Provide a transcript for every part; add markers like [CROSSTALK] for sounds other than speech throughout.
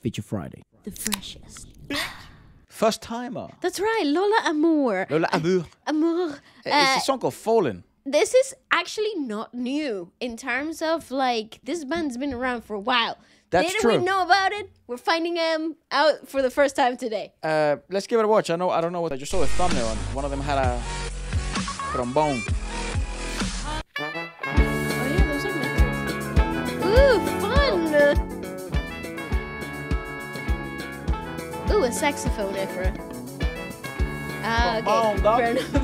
Feature Friday. The freshest. First timer. That's right, Lola Amour. Lola Amour. Amour. It's Uh, a song called Fallen. this is actually not new in terms of like this band's been around for a while. That's Didn't true. we know about it? We're finding them out for the first time today. Uh, let's give it a watch. I know. I don't know what. I just saw the thumbnail. and One of them had a trombone. Ooh, a saxophone Efra. Ah, okay. dog. Fair enough.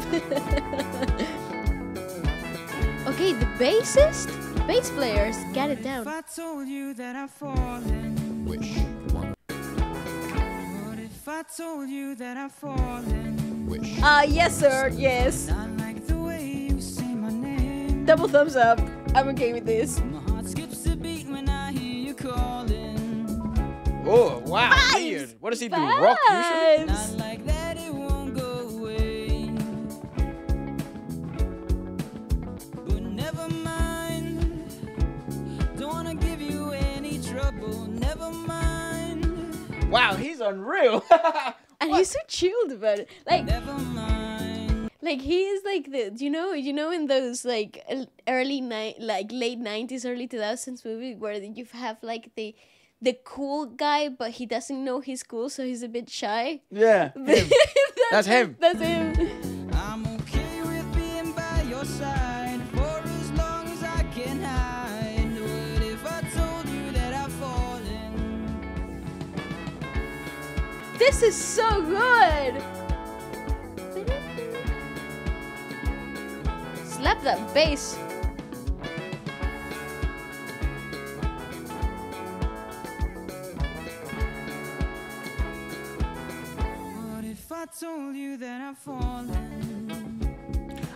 [LAUGHS] okay, the bassist, bass players, got it down. I told you that I've fallen. Wish. One. What if I told you that I've fallen? Wish. Ah, yes, sir. Yes. I like the way you say my name. Double thumbs up. I'm okay with this. Oh wow, Vibes! weird. What does he do? Rock usually? Not Vibes. like that, it won't go away. But never mind. Don't wanna give you any trouble. Never mind. Wow, he's unreal. [LAUGHS] And he's so chilled about it. Like, Never mind. like he is like the. Do you know? You know, in those like early night, like late nineties, early two thousands movie where you have like the. The cool guy, but he doesn't know he's cool, so he's a bit shy. yeah. [LAUGHS] him. That's him. That's him. I'm okay with being by your side for as long as I can hide. What if I told you that I've fallen? This is so good. Slap that bass. I told you that I've fallen?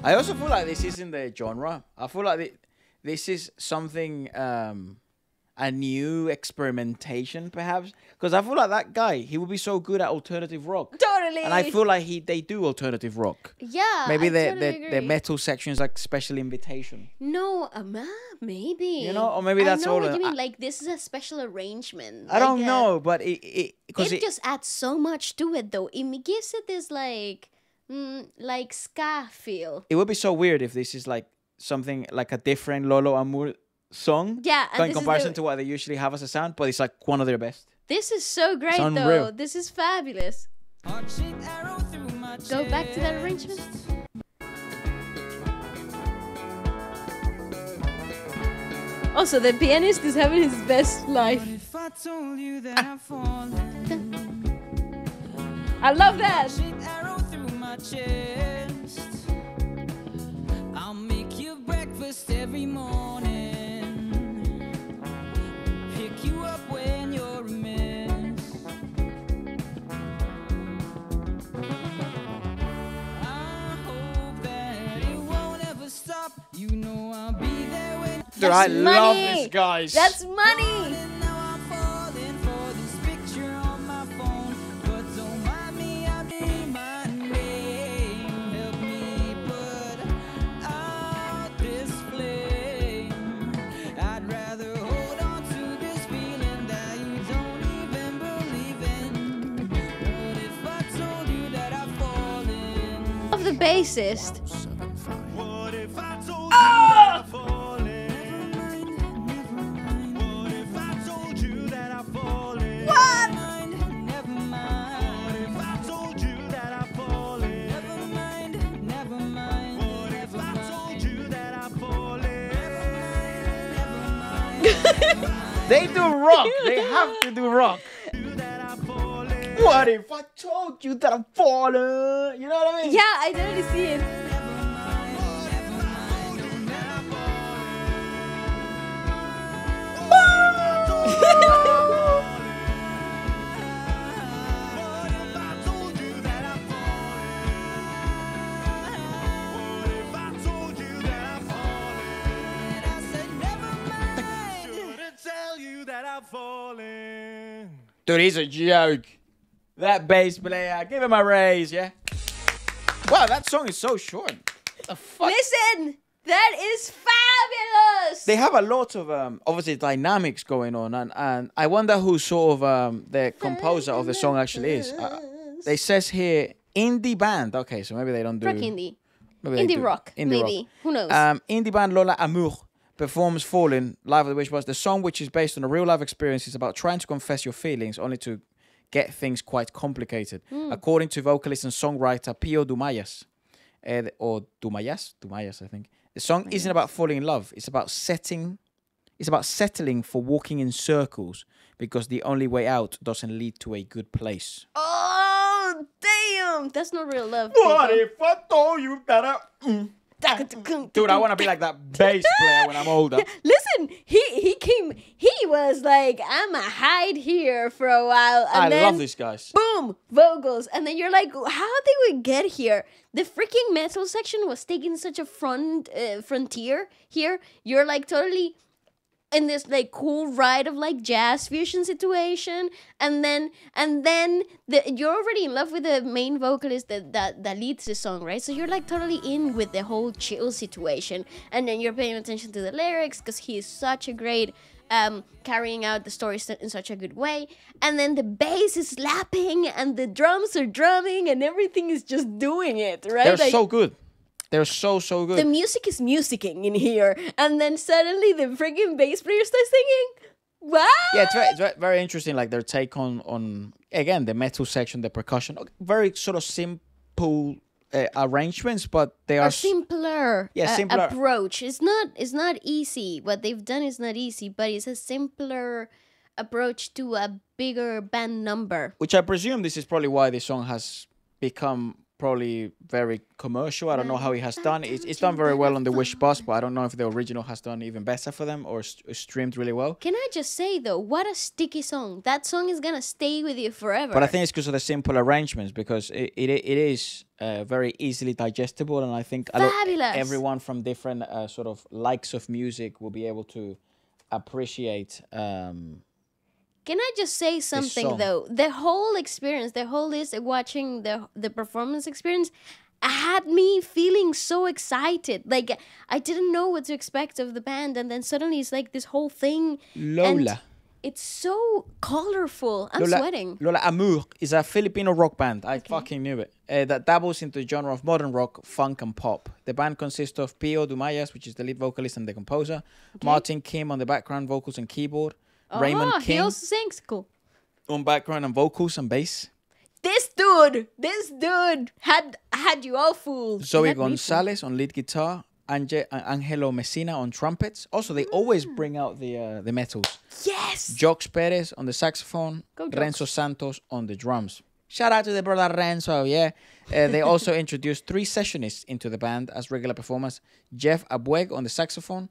I also feel like this isn't the genre. I feel like thi- this is something, um, a new experimentation, perhaps. Because I feel like that guy, he would be so good at alternative rock. Totally. And I feel like he they do alternative rock. yeah. Maybe I the, totally the, the metal section is like special invitation. No, um, uh, maybe. You know, or maybe that's I know all what you mean. I- like this is a special arrangement. I don't like, uh, know, but it it because It, it, just adds so much to it, though. It gives it this like, mm, like ska feel. it would be so weird if this is like something like a different Lola Amour song. Yeah, and in comparison the- to what they usually have as a sound, but it's like one of their best. This is so great, though. unreal. This is fabulous. Arrow my Go back to that arrangement. Also, the pianist is having his best life. What if I told you that I've fallen? I love that. When. Dude, I That's love this guy. That's money. And They do rock. they have to do rock. You that I'm falling? What if I told you that I'm falling? You know what I mean? Yeah, I totally see it. That I'm falling. Dude, he's a joke. That bass player, give him a raise, yeah? Wow, that song is so short. What the fuck? Listen, that is fabulous. They have a lot of um, obviously dynamics going on, and, and I wonder who sort of um, the composer of the song actually is. Uh, they says here indie band. Okay, so maybe they don't do rock indie. maybe Indie do rock, indie maybe. Who knows? Um, indie band Lola Amour performs "Falling" live at the Wish Bus. The song, which is based on a real life experience, is about trying to confess your feelings, only to get things quite complicated. Hmm. According to vocalist and songwriter Pio Dumayas, uh, or Dumayas, Dumayas, I think. The song isn't about falling in love. It's about setting. It's about settling for walking in circles because the only way out doesn't lead to a good place. oh, damn. That's not real love. What people. if I told you that I... Mm. Dude, I want to be like that bass player when I'm older. [LAUGHS] Listen, he he came. He was like, "I'ma hide here for a while," and I then love these guys. boom, vocals, and then you're like, "How did we get here?" The freaking metal section was taking such a front uh, frontier here. You're like totally in this like cool ride of like jazz fusion situation and then and then the, you're already in love with the main vocalist that, that that leads the song right so you're like totally in with the whole chill situation and then you're paying attention to the lyrics because he is such a great um, carrying out the story in such a good way and then the bass is slapping and the drums are drumming and everything is just doing it right They're Like, so good. They're so so good. the music is musicking in here and then suddenly the freaking bass player starts singing What? yeah, it's very, it's very, interesting. Like their take on on again the metal section, the percussion, very sort of simple uh, arrangements, but they are a simpler, Yeah, uh, simpler. approach. It's not it's not easy. What they've done is not easy, but it's a simpler approach to a bigger band number. which I presume this is probably why this song has become probably very commercial. I don't know how he has done. It's, it's done very well on the Wish Bus, but I don't know if the original has done even better for them or st- streamed really well. Can I just say though, what a sticky song! That song is gonna stay with you forever. But I think it's because of the simple arrangements, because it, it, it is uh, very easily digestible, and I think a lot, Fabulous. everyone from different uh, sort of likes of music will be able to appreciate. Um, Can I just say something though? The whole experience, the whole is watching the the performance experience had me feeling so excited. Like I didn't know what to expect of the band and then suddenly it's like this whole thing Lola. it's so colorful. I'm Lola, sweating. Lola Amour is a Filipino rock band. I fucking knew it. Uh, that dabbles into the genre of modern rock, funk, and pop. The band consists of Pio Dumayas, which is the lead vocalist and the composer, Martin Kim on the background vocals and keyboard, Raymond he King also sings cool. on background and vocals and bass, This dude, this dude had had you all fooled. He Zoe had me fooled. Gonzalez on lead guitar, Ange- uh, Angelo Messina on trumpets. Also, they always Mm. bring out the uh, the metals. Yes. Jox Perez on the saxophone, Go Renzo Santos on the drums. Shout out to the brother Renzo, yeah. Uh, they also [LAUGHS] introduced three sessionists into the band as regular performers Jeff Abueg on the saxophone,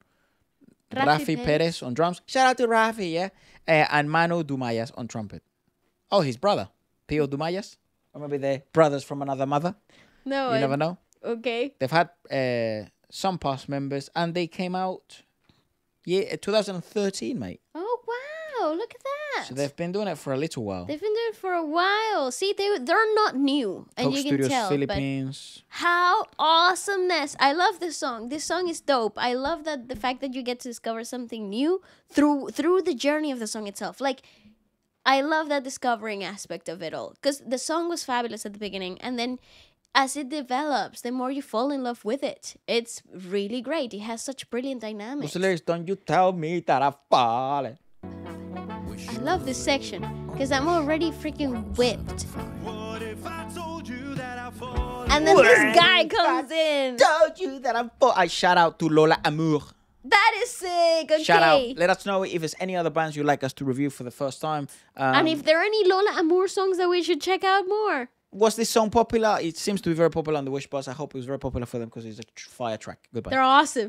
Rafi Rafi Perez. Perez on drums. Shout out to Rafi, yeah. Uh, and Manu Dumayas on trumpet. Oh, his brother, Pio Dumayas. Or maybe they're brothers from another mother. No, You I- never know. Okay. They've had uh, some past members and they came out yeah, 2013, mate. Oh wow! Look at that. So they've been doing it for a little while. They've been doing it for a while. See, they they're not new, and Coke you can Studios tell. But Philippines. how awesomeness! I love this song. This song is dope. I love that the fact that you get to discover something new through through the journey of the song itself. Like, I love that discovering aspect of it all because the song was fabulous at the beginning, and then as it develops, the more you fall in love with it. It's really great. It has such brilliant dynamics. The lyrics? Don't you tell me that I've fallen. I love this section because I'm already freaking whipped. What if I told you that I've? And then this guy comes in. Told you that I'm fall. I shout out to Lola Amour. That is sick. Okay. Shout out. Let us know if there's any other bands you'd like us to review for the first time. Um, and if there are any Lola Amour songs that we should check out more. was this song popular? It seems to be very popular on the Wish Bus. I hope it was very popular for them because it's a tr- fire track. Goodbye. They're awesome.